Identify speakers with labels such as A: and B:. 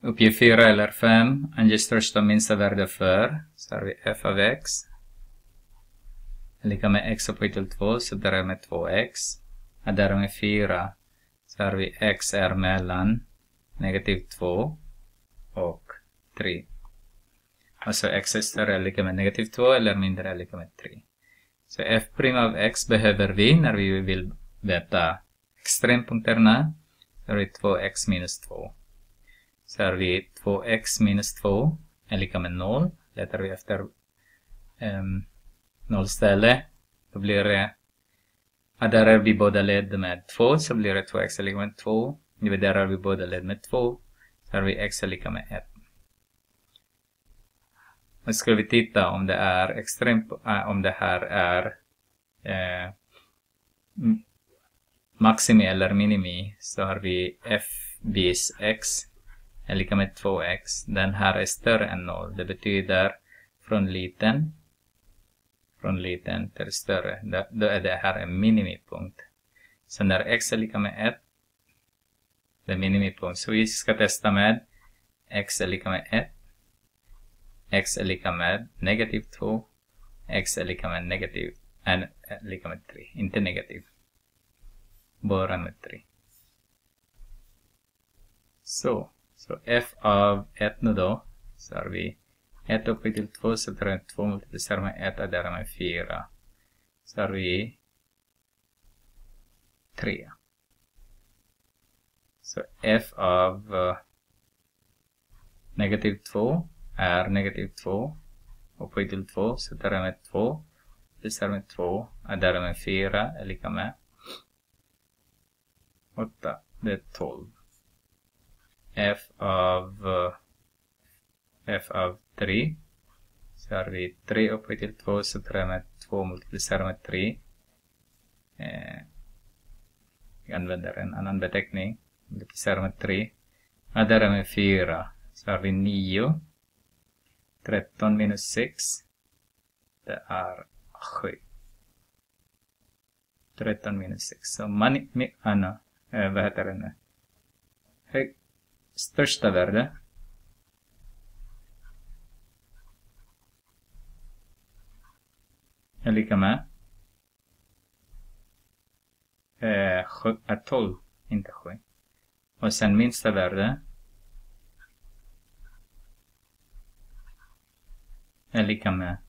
A: Uppge 4 eller 5. Ange största minsta värde för. Så har vi f av x. Lika med x upphöjt till 2, så där är med 2x. Adderar med 4. Så har vi x är mellan negativ 2 och 3. Alltså x är större eller lika med negativ 2 eller mindre eller lika med 3. Så f' av x behöver vi när vi vill veta extrempunkterna. Så har vi 2x minus 2. Så har vi 2x minus 2 är lika med 0. Letar vi efter um, nollställe. Då blir det Adderar vi båda led med 2 så blir det 2x är lika med 2. Dividerar vi båda led med 2 så har vi x är lika med 1. Nu ska vi titta om det är extremt, äh, om det här är eh, maximi eller minimi så har vi f bis x är lika med 2x. Den här är större än 0. Det betyder från liten från liten till större. Då är det här en minimipunkt. Så när x är lika med 1 det är minimipunkt. Så vi ska testa med x är lika med 1 x är lika med negativ 2 x är lika med negativ är lika med 3, inte negativ. Bara med 3. Så, så f av 1 nu då, så har vi 1 upphöjt till 2 så tar jag 2 multiplicerar med 1 och där med 4. Så har vi 3. Så f av uh, negativ 2 är negativ 2 upphöjt till 2 så tar jag med 2 multiplicerar med 2 och där med 4 är lika med 8. Det är 12 f av eh, f av 3. Så har vi 3 upphöjt till 2 så tar jag med 2 multiplicerar med 3. Eh, vi använder en annan beteckning. Multiplicerar med 3. Och med 4. Så har vi 9. 13 minus 6. Det är 7. 13 minus 6. Så man, mi, ah, ano, eh, vad heter det nu? Hög, största värde. Är lika med. Eh, 12, eh, inte 7. Och sen minsta värde. Är lika med.